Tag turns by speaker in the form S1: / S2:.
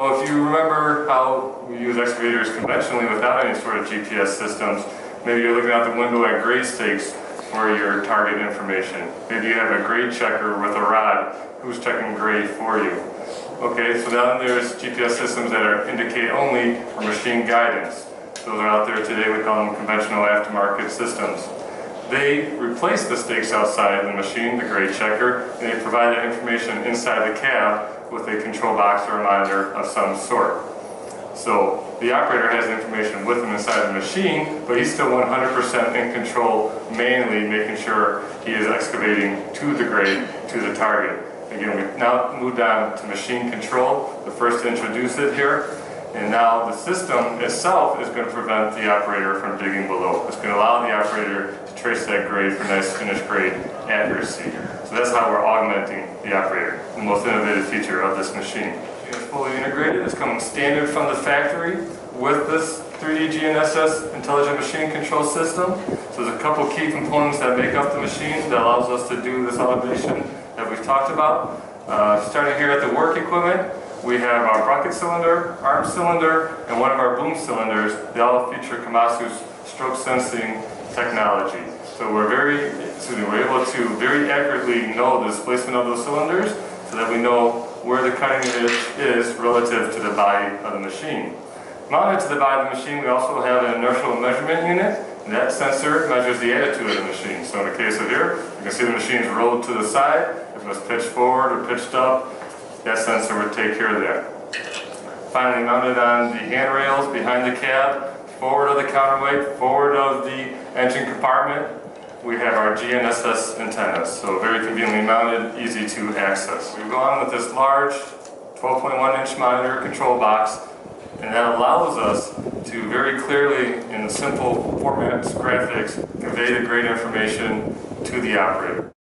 S1: Well, if you remember how we use excavators conventionally without any sort of GPS systems, maybe you're looking out the window at grade stakes for your target information. Maybe you have a grade checker with a rod who's checking grade for you. Okay, so then there's GPS systems that are indicate only for machine guidance. Those are out there today, we call them conventional aftermarket systems. They replace the stakes outside the machine, the grade checker, and they provide that information inside the cab with a control box or a monitor of some sort. So the operator has information with him inside the machine, but he's still 100% in control, mainly making sure he is excavating to the grade, to the target. Again, we've now moved on to machine control, the first to introduce it here. And now the system itself is going to prevent the operator from digging below. It's going to allow the operator to trace that grade for nice finished grade accuracy. So that's how we're augmenting the operator, the most innovative feature of this machine. It's fully integrated, it's coming standard from the factory with this 3D GNSS intelligent machine control system. So there's a couple key components that make up the machine that allows us to do this automation that we've talked about. Uh, starting here at the work equipment, we have our bucket cylinder, arm cylinder, and one of our boom cylinders. They all feature Komatsu's stroke sensing technology. So we're very, excuse me, we're able to very accurately know the displacement of those cylinders so that we know where the cutting edge is relative to the body of the machine. Mounted to the body of the machine, we also have an inertial measurement unit. And that sensor measures the attitude of the machine. So in the case of here, you can see the machine's rolled to the side. If it was pitched forward or pitched up, that sensor would take care of that. Finally mounted on the handrails behind the cab, forward of the counterweight, forward of the engine compartment, we have our GNSS antennas. So very conveniently mounted, easy to access. We've gone with this large 12.1 inch monitor control box and that allows us to very clearly, in the simple formats, graphics, convey the great information to the operator.